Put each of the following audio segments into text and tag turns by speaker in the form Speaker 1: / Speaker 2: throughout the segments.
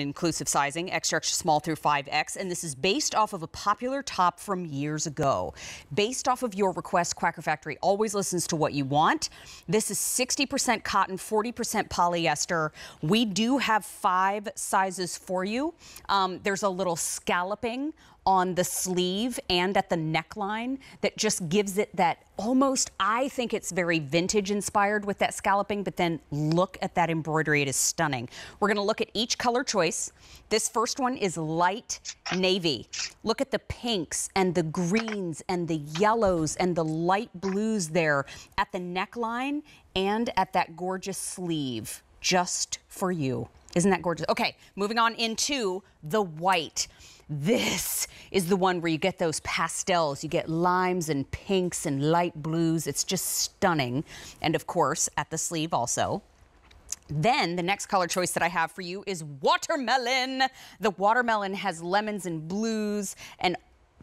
Speaker 1: inclusive sizing, extra extra small through 5X, and this is based off of a popular top from years ago. Based off of your request, Quacker Factory always listens to what you want. This is 60% cotton, 40% polyester. We do have five sizes for you. Um, there's a little scalloping on the sleeve and at the neckline that just gives it that almost, I think it's very vintage inspired with that scalloping, but then look at that embroidery. It is stunning. We're going to look at each color choice. This first one is light navy. Look at the pinks and the greens and the yellows and the light blues there at the neckline and at that gorgeous sleeve just for you. Isn't that gorgeous? Okay, moving on into the white. This is the one where you get those pastels. You get limes and pinks and light blues. It's just stunning. And of course, at the sleeve also. Then the next color choice that I have for you is watermelon. The watermelon has lemons and blues and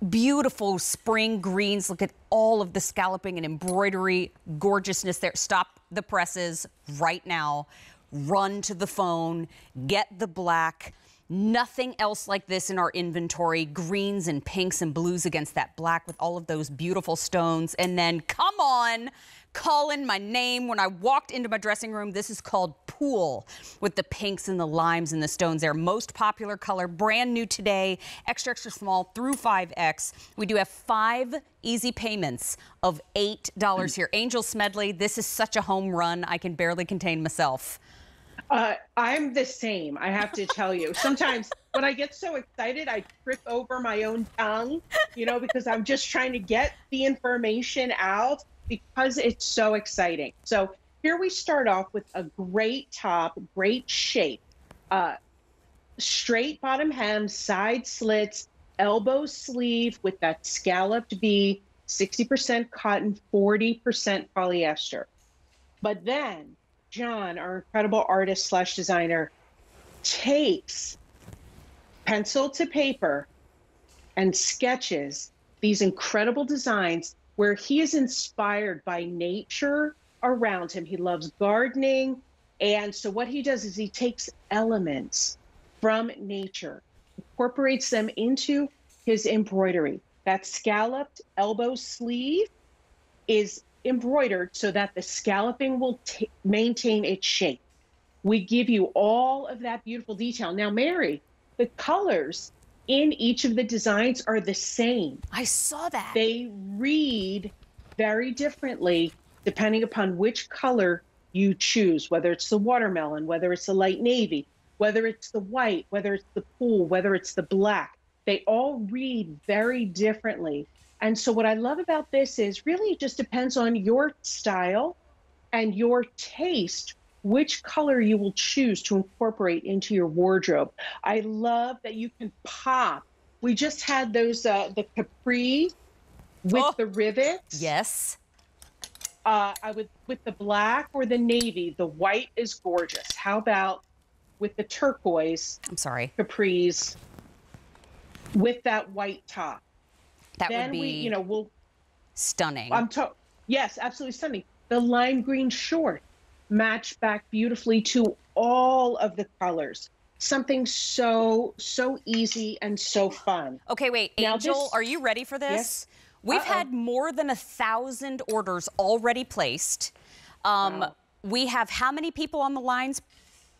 Speaker 1: beautiful spring greens. Look at all of the scalloping and embroidery gorgeousness there. Stop the presses right now. Run to the phone, get the black. Nothing else like this in our inventory. Greens and pinks and blues against that black with all of those beautiful stones. And then, come on, calling my name. When I walked into my dressing room, this is called Pool with the pinks and the limes and the stones there. Most popular color, brand new today, extra, extra small through 5X. We do have five easy payments of $8 here. Angel Smedley, this is such a home run. I can barely contain myself.
Speaker 2: Uh, I'm the same, I have to tell you. Sometimes when I get so excited, I trip over my own tongue, you know, because I'm just trying to get the information out because it's so exciting. So here we start off with a great top, great shape, uh, straight bottom hem, side slits, elbow sleeve with that scalloped V, 60% cotton, 40% polyester. But then John, our incredible artist slash designer, takes pencil to paper and sketches these incredible designs where he is inspired by nature around him. He loves gardening. And so what he does is he takes elements from nature, incorporates them into his embroidery. That scalloped elbow sleeve is embroidered so that the scalloping will maintain its shape. We give you all of that beautiful detail. Now, Mary, the colors in each of the designs are the same.
Speaker 1: I saw that.
Speaker 2: They read very differently depending upon which color you choose, whether it's the watermelon, whether it's the light navy, whether it's the white, whether it's the pool, whether it's the black. They all read very differently. And so, what I love about this is really it just depends on your style and your taste, which color you will choose to incorporate into your wardrobe. I love that you can pop. We just had those, uh, the capri with
Speaker 1: Oh.
Speaker 2: the rivets.
Speaker 1: Yes.
Speaker 2: Uh, I would with the black or the navy. The white is gorgeous. How about with the turquoise
Speaker 1: I'm sorry.
Speaker 2: capris with that white top?
Speaker 1: That
Speaker 2: then
Speaker 1: would be
Speaker 2: we, you know, we'll
Speaker 1: stunning.
Speaker 2: I'm to- yes, absolutely stunning. The lime green short match back beautifully to all of the colors. Something so so easy and so fun.
Speaker 1: Okay, wait,
Speaker 2: Now
Speaker 1: Angel,
Speaker 2: this-
Speaker 1: are you ready for this?
Speaker 2: Yes.
Speaker 1: We've
Speaker 2: Uh-oh.
Speaker 1: had more than a thousand orders already placed. Um,
Speaker 2: Wow.
Speaker 1: We have how many people on the lines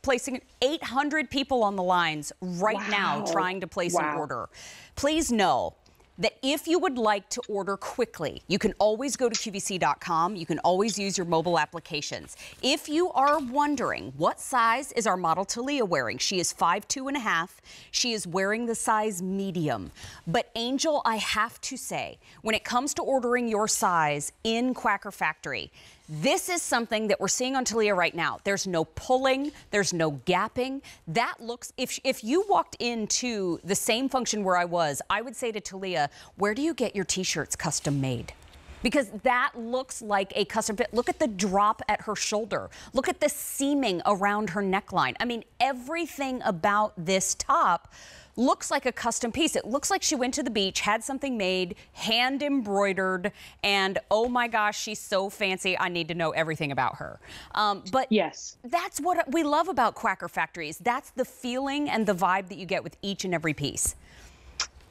Speaker 1: placing 800 people on the lines right now trying to place an
Speaker 2: Wow.
Speaker 1: order. Please know that if you would like to order quickly, you can always go to QVC.com. You can always use your mobile applications. If you are wondering what size is our model Talia wearing, she is five two and a half. She is wearing the size medium. But Angel, I have to say, when it comes to ordering your size in Quacker Factory, this is something that we're seeing on Talia right now. There's no pulling, there's no gapping. That looks if if you walked into the same function where I was, I would say to Talia, "Where do you get your t-shirts custom made?" because that looks like a custom fit. Look at the drop at her shoulder. Look at the seaming around her neckline. I mean, everything about this top looks like a custom piece. It looks like she went to the beach, had something made, hand embroidered, and oh my gosh, she's so fancy. I need to know everything about her. Um, but
Speaker 2: yes,
Speaker 1: that's what we love about Quacker Factories. That's the feeling and the vibe that you get with each and every piece.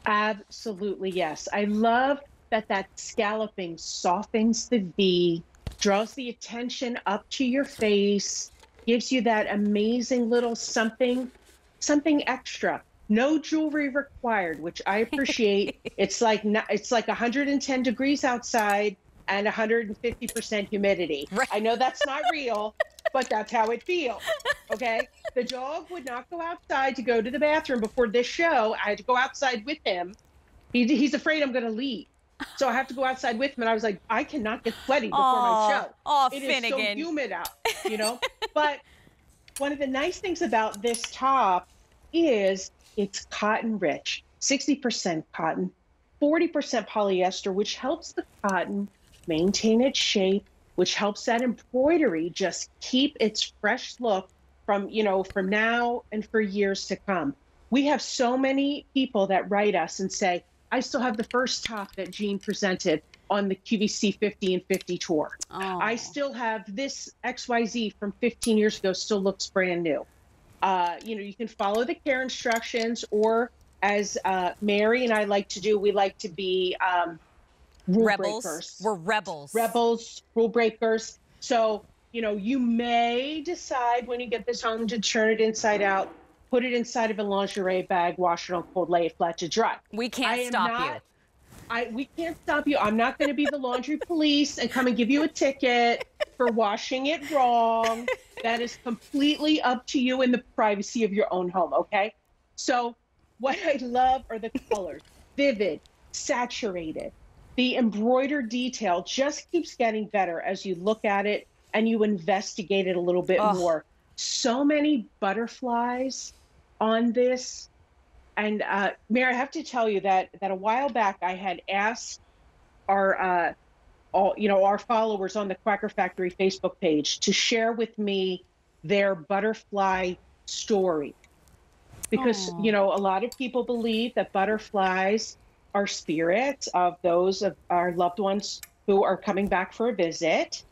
Speaker 2: Absolutely, yes. I love that that scalloping softens the V, draws the attention up to your face, gives you that amazing little something, something extra. No jewelry required, which I appreciate. it's like it's like 110 degrees outside and 150% humidity. Right. I know that's not real, but that's how it feels. Okay. The dog would not go outside to go to the bathroom before this show. I had to go outside with him. He, he's afraid I'm going to leave. So I have to go outside with him. And I was like, I cannot get sweaty before
Speaker 1: Aww,
Speaker 2: my show.
Speaker 1: Oh,
Speaker 2: it
Speaker 1: Finnegan.
Speaker 2: is so humid out, you know? but one of the nice things about this top is it's cotton rich 60% cotton, 40% polyester, which helps the cotton maintain its shape, which helps that embroidery just keep its fresh look from, you know, from now and for years to come. We have so many people that write us and say, I still have the first top that Jeanne presented on the QVC 50 and 50 tour. Oh. I still have this XYZ from 15 years ago, still looks brand new. Uh, you know, you can follow the care instructions, or as uh, Mary and I like to do, we like to be um, rule
Speaker 1: rebels.
Speaker 2: breakers.
Speaker 1: We're rebels.
Speaker 2: Rebels, rule breakers. So, you know, you may decide when you get this home to turn it inside out put it inside of a lingerie bag, wash it on cold, lay it flat to dry.
Speaker 1: We can't stop
Speaker 2: not,
Speaker 1: you.
Speaker 2: I we can't stop you. I'm not going to be the laundry police and come and give you a ticket for washing it wrong. That is completely up to you in the privacy of your own home, okay? So, what I love are the colors. Vivid, saturated. The embroidered detail just keeps getting better as you look at it and you investigate it a little bit more. So many butterflies on this. And uh, Mary, I have to tell you that that a while back I had asked our uh, all you know our followers on the Quacker Factory Facebook page to share with me their butterfly story because Aww. you know a lot of people believe that butterflies are spirits of those of our loved ones who are coming back for a visit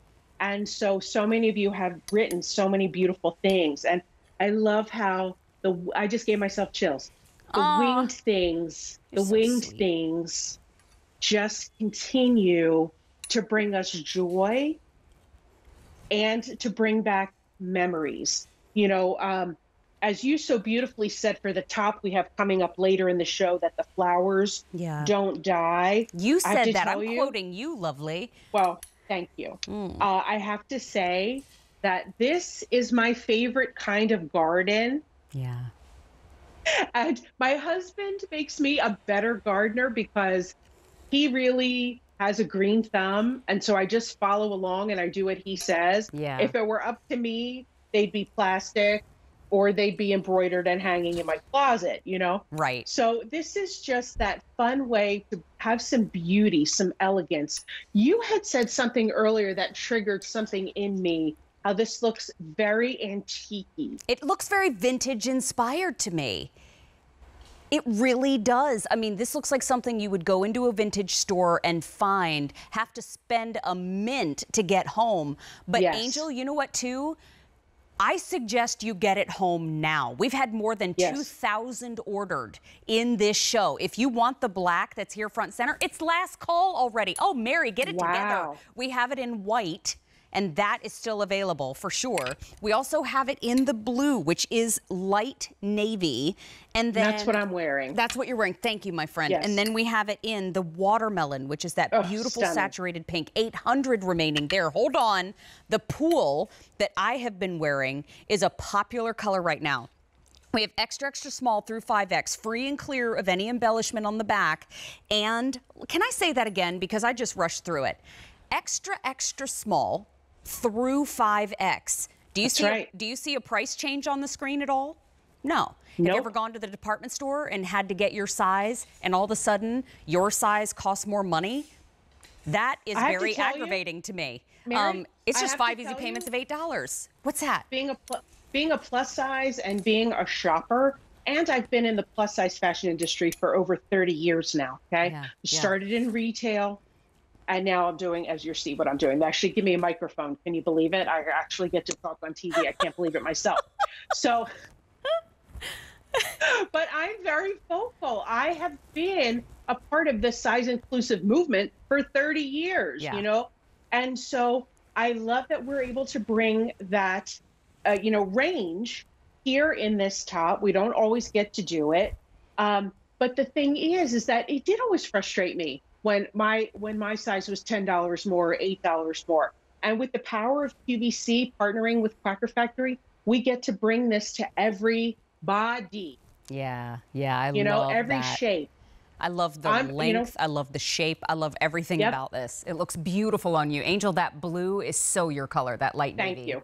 Speaker 2: and so so many of you have written so many beautiful things and i love how the I just gave myself chills. The Aww. winged things, the so winged sweet. things just continue to bring us joy and to bring back memories. You know, um, as you so beautifully said for the top we have coming up later in the show that the flowers yeah. don't die.
Speaker 1: You said that. I'm you, quoting you, lovely.
Speaker 2: Well, thank you. Mm. Uh, I have to say that this is my favorite kind of garden
Speaker 1: yeah.
Speaker 2: And my husband makes me a better gardener because he really has a green thumb. And so I just follow along and I do what he says.
Speaker 1: Yeah.
Speaker 2: If it were up to me, they'd be plastic or they'd be embroidered and hanging in my closet, you know?
Speaker 1: Right.
Speaker 2: So this is just that fun way to have some beauty, some elegance. You had said something earlier that triggered something in me how this looks very antique.
Speaker 1: It looks very vintage inspired to me. It really does. I mean, this looks like something you would go into a vintage store and find, have to spend a mint to get home. But yes. Angel, you know what, too? I suggest you get it home now. We've had more than yes. 2,000 ordered in this show. If you want the black that's here front center, it's last call already. Oh, Mary, get it wow. together. We have it in white and that is still available for sure. We also have it in the blue, which is light navy. And then
Speaker 2: that's what I'm wearing.
Speaker 1: That's what you're wearing. Thank you, my friend.
Speaker 2: Yes.
Speaker 1: And then we have it in the watermelon, which is that oh, beautiful stunning. saturated pink. 800 remaining there. Hold on. The pool that I have been wearing is a popular color right now. We have extra, extra small through 5X, free and clear of any embellishment on the back. And can I say that again? Because I just rushed through it. Extra, extra small through 5X. Do you
Speaker 2: That's
Speaker 1: see
Speaker 2: right.
Speaker 1: a, do you see a price change on the screen at all? No. Have you ever gone to the department store and had to get your size and all of a sudden your size costs more money? That is
Speaker 2: have to
Speaker 1: very
Speaker 2: you,
Speaker 1: aggravating to me.
Speaker 2: Mary,
Speaker 1: um, it's just five easy payments
Speaker 2: you-
Speaker 1: of eight dollars. What's that?
Speaker 2: being a being a plus size and being a shopper and I've been in the plus size fashion industry for over 30 years now, okay?
Speaker 1: Yeah, yeah.
Speaker 2: Started in retail and now I'm doing as you see what I'm doing. They actually give me a microphone. Can you believe it? I actually get to talk on TV. I can't believe it myself. So but I'm very vocal. I have been a part of the size inclusive movement for 30 years,
Speaker 1: Yeah.
Speaker 2: you know? And so I love that we're able to bring that, uh, you know, range here in this top. We don't always get to do it. Um, but the thing is, is that it did always frustrate me when my when my size was ten dollars more, eight dollars more. And with the power of QVC partnering with Quacker Factory, we get to bring this to every body.
Speaker 1: Yeah, yeah, I
Speaker 2: You know, every
Speaker 1: that.
Speaker 2: shape.
Speaker 1: I love the
Speaker 2: I'm- you know-
Speaker 1: length. I love the shape. I love everything
Speaker 2: Yep.
Speaker 1: about this. It looks beautiful on you, Angel. That blue is so your color. That light
Speaker 2: Thank
Speaker 1: navy.
Speaker 2: you.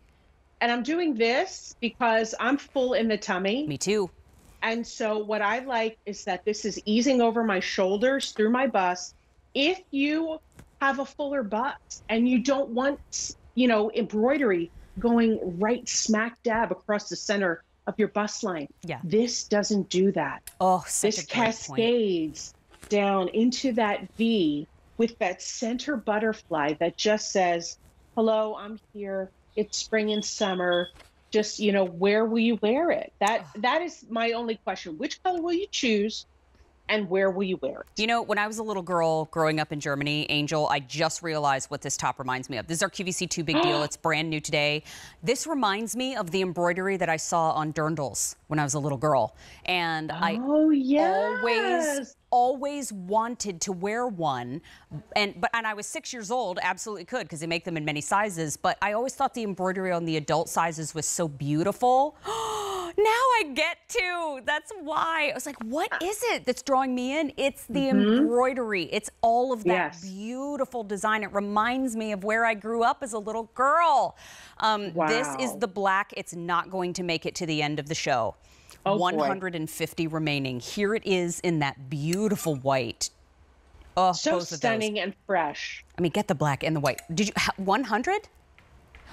Speaker 2: And I'm doing this because I'm full in the tummy.
Speaker 1: Me too.
Speaker 2: And so what I like is that this is easing over my shoulders through my bust. If you have a fuller bust and you don't want, you know, embroidery going right smack dab across the center of your bust line,
Speaker 1: Yeah.
Speaker 2: this doesn't do that.
Speaker 1: Oh, such
Speaker 2: this
Speaker 1: a great point.
Speaker 2: cascades down into that V with that center butterfly that just says, "Hello, I'm here. It's spring and summer. Just you know, where will you wear it?" That that is my only question. Which color will you choose, and where will you wear it?
Speaker 1: You know, when I was a little girl growing up in Germany, Angel, I just realized what this top reminds me of. This is our QVC2 Big Deal. It's brand new today. This reminds me of the embroidery that I saw on dirndls when I was a little girl. And I
Speaker 2: oh yes.
Speaker 1: always always wanted to wear one and but and I was 6 years old absolutely could because they make them in many sizes but I always thought the embroidery on the adult sizes was so beautiful now I get to that's why I was like what is it that's drawing me in it's the embroidery it's all of that
Speaker 2: Yes.
Speaker 1: beautiful design it reminds me of where I grew up as a little girl um, this is the black it's not going to make it to the end of the show
Speaker 2: Oh, boy.
Speaker 1: 150 remaining. Here it is in that beautiful white. Oh,
Speaker 2: so
Speaker 1: both of those.
Speaker 2: stunning and fresh.
Speaker 1: I mean, get the black and the white. Did you 100?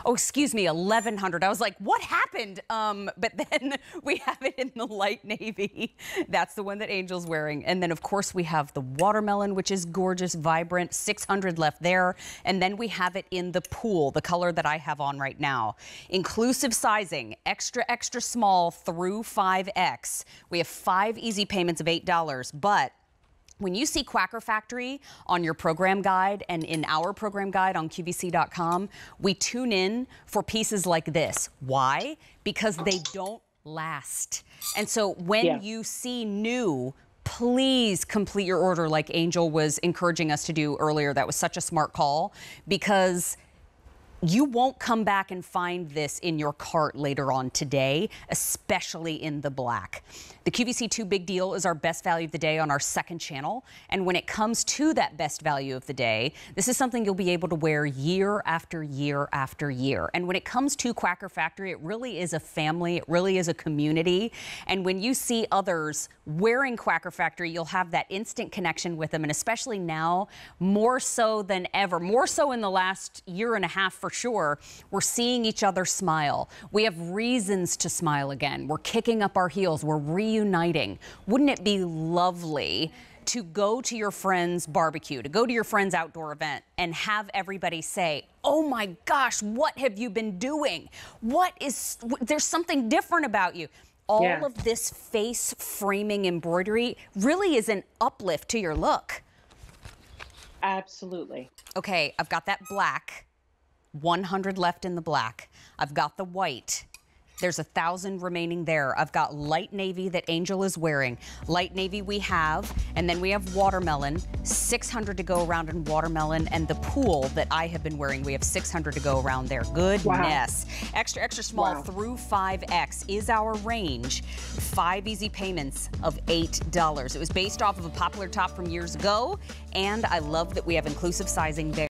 Speaker 1: Oh, excuse me, 1100. I was like, what happened? Um, but then we have it in the light navy. That's the one that Angel's wearing. And then, of course, we have the watermelon, which is gorgeous, vibrant, 600 left there. And then we have it in the pool, the color that I have on right now. Inclusive sizing, extra, extra small through 5X. We have five easy payments of $8, but when you see Quacker Factory on your program guide and in our program guide on QVC.com, we tune in for pieces like this. Why? Because they don't last. And so when
Speaker 2: Yeah.
Speaker 1: you see new, please complete your order like Angel was encouraging us to do earlier. That was such a smart call because you won't come back and find this in your cart later on today, especially in the black. The QVC2 Big Deal is our best value of the day on our second channel. And when it comes to that best value of the day, this is something you'll be able to wear year after year after year. And when it comes to Quacker Factory, it really is a family, it really is a community. And when you see others wearing Quacker Factory, you'll have that instant connection with them. And especially now, more so than ever, more so in the last year and a half for sure, we're seeing each other smile. We have reasons to smile again. We're kicking up our heels, we're reuniting. Wouldn't it be lovely? To go to your friend's barbecue, to go to your friend's outdoor event, and have everybody say, Oh my gosh, what have you been doing? What is, there's something different about you all
Speaker 2: Yeah.
Speaker 1: of this face framing embroidery really is an uplift to your look.
Speaker 2: Absolutely.
Speaker 1: Okay, I've got that black, 100 left in the black. I've got the white. There's a thousand remaining there. I've got light navy that Angel is wearing. Light navy we have, and then we have watermelon, 600 to go around in watermelon, and the pool that I have been wearing, we have 600 to go around there. Goodness. Extra, extra small
Speaker 2: Wow.
Speaker 1: through 5X is our range. Five easy payments of $8. It was based off of a popular top from years ago, and I love that we have inclusive sizing there.